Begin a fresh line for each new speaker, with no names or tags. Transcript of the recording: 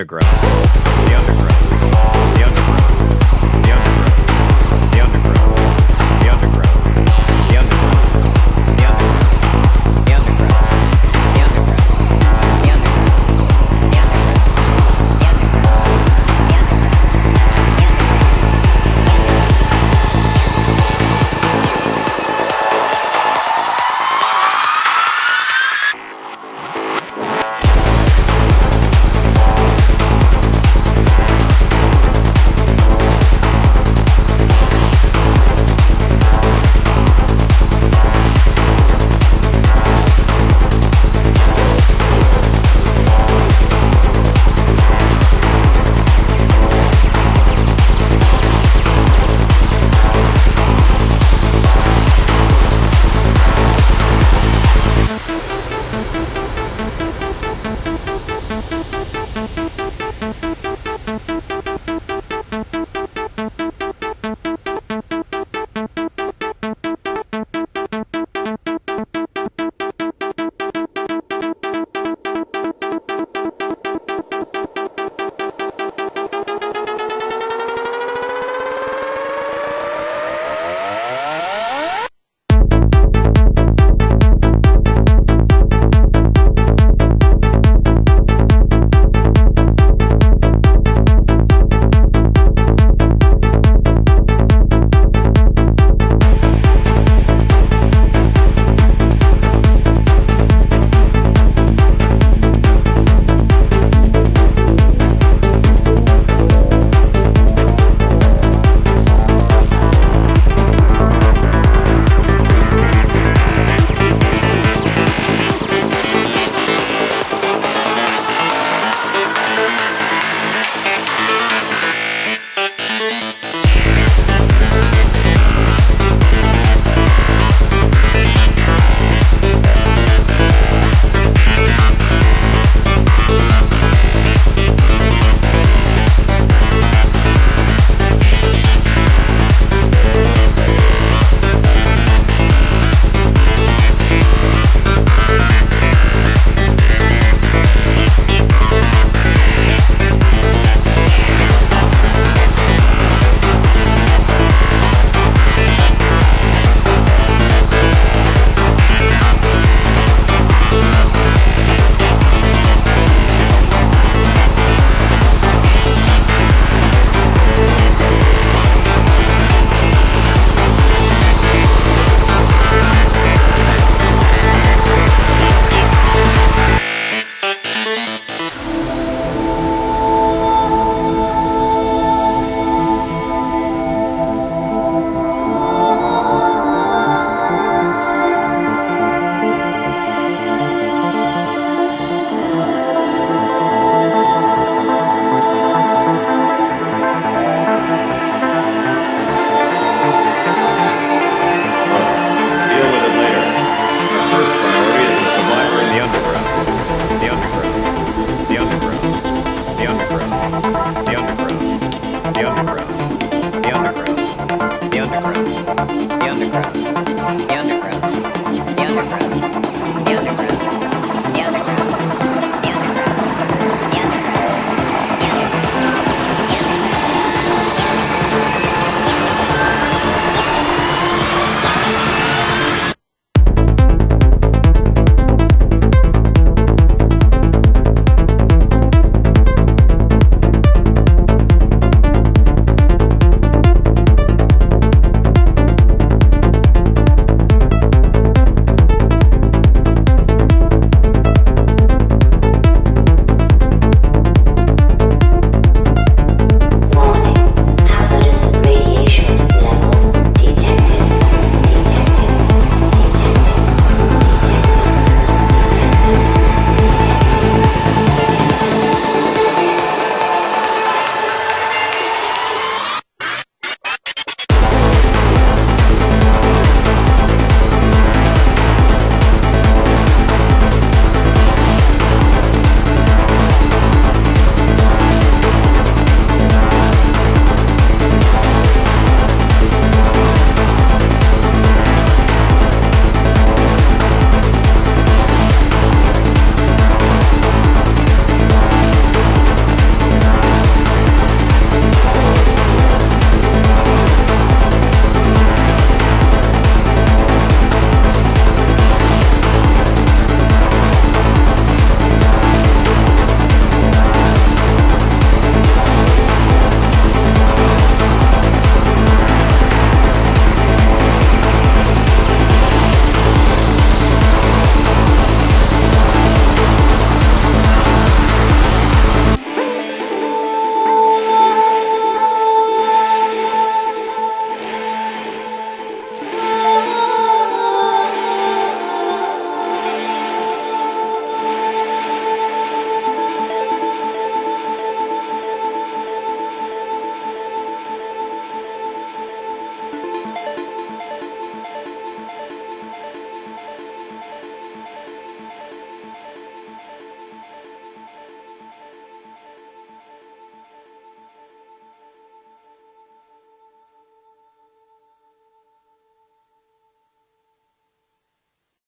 underground.